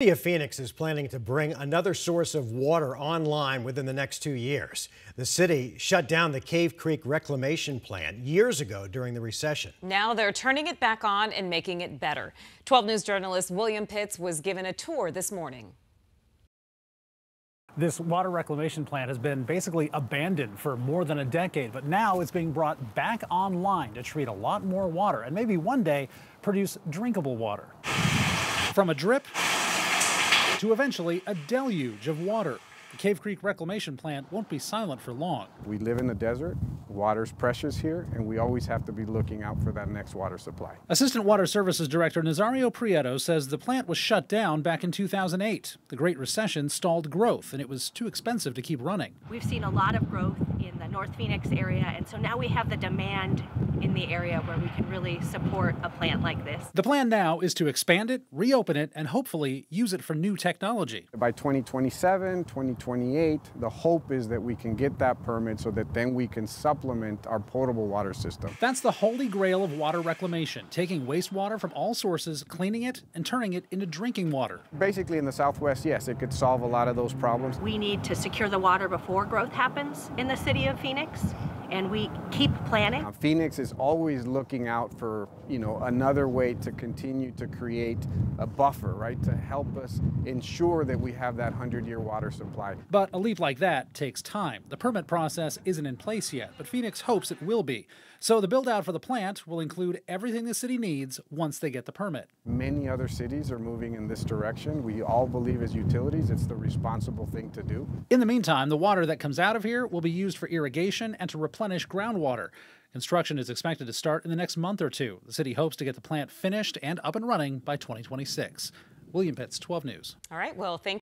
The city of Phoenix is planning to bring another source of water online within the next two years. The city shut down the Cave Creek reclamation plant years ago during the recession. Now they're turning it back on and making it better. 12 News journalist William Pitts was given a tour this morning. This water reclamation plant has been basically abandoned for more than a decade, but now it's being brought back online to treat a lot more water and maybe one day produce drinkable water. From a drip to eventually a deluge of water. The Cave Creek Reclamation Plant won't be silent for long. We live in the desert, water's precious here, and we always have to be looking out for that next water supply. Assistant Water Services Director Nazario Prieto says the plant was shut down back in 2008. The Great Recession stalled growth, and it was too expensive to keep running. We've seen a lot of growth in the North Phoenix area, and so now we have the demand in the area where we can really support a plant like this. The plan now is to expand it, reopen it, and hopefully use it for new technology. By 2027, 2028, the hope is that we can get that permit so that then we can supplement our potable water system. That's the holy grail of water reclamation, taking wastewater from all sources, cleaning it, and turning it into drinking water. Basically, in the Southwest, yes, it could solve a lot of those problems. We need to secure the water before growth happens in the city of Phoenix and we keep planning. Phoenix is always looking out for, you know, another way to continue to create a buffer, right, to help us ensure that we have that 100-year water supply. But a leap like that takes time. The permit process isn't in place yet, but Phoenix hopes it will be. So the build out for the plant will include everything the city needs once they get the permit. Many other cities are moving in this direction. We all believe as utilities it's the responsible thing to do. In the meantime, the water that comes out of here will be used for irrigation and to replenish groundwater. Construction is expected to start in the next month or two. The city hopes to get the plant finished and up and running by 2026. William Pitts, 12 News. All right, well, thank